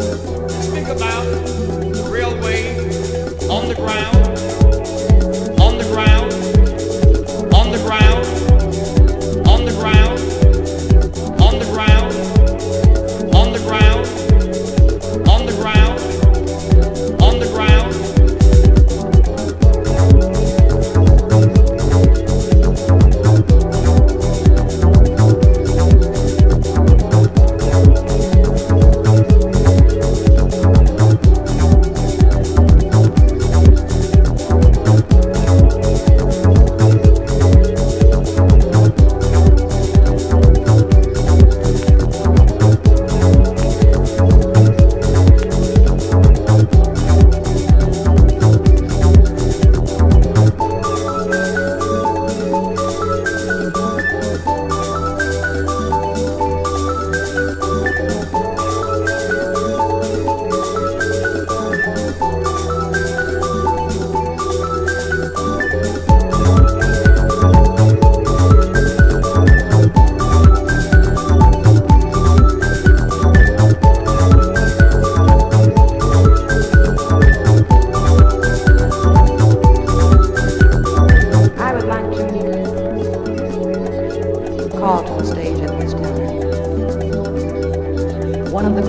Think about railway on the ground,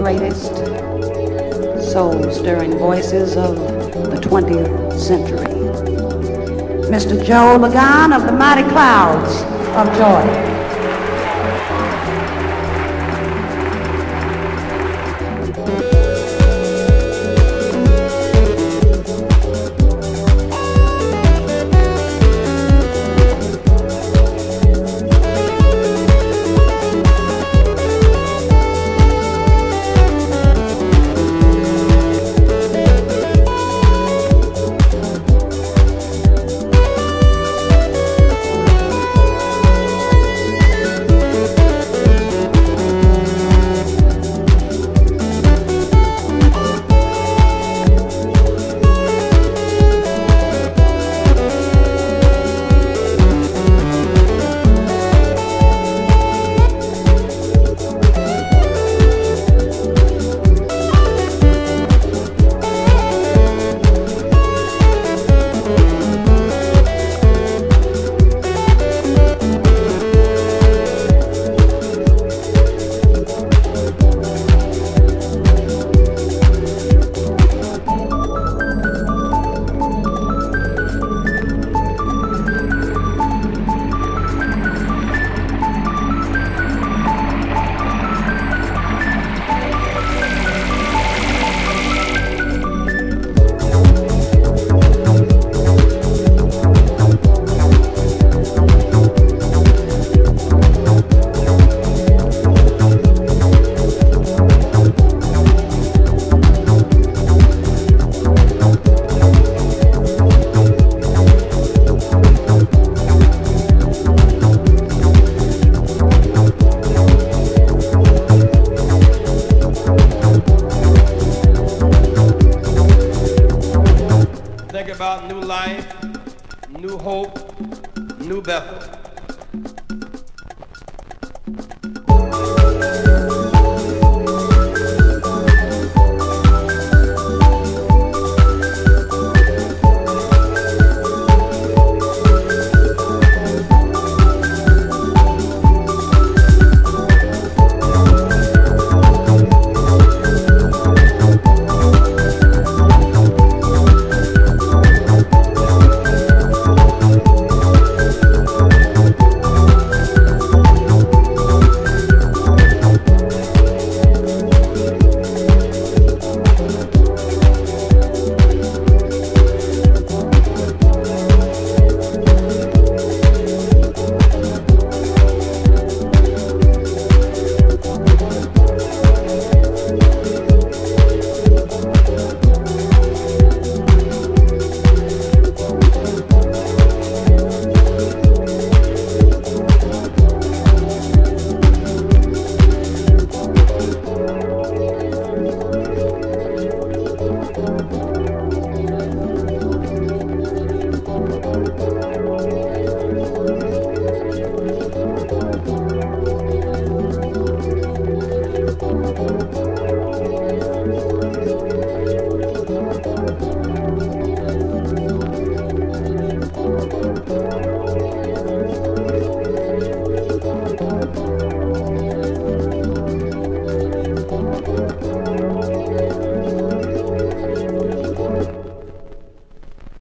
greatest soul-stirring voices of the 20th century, Mr. Joe Ligon of the Mighty Clouds of Joy. Think about new life, new hope, new Bethel.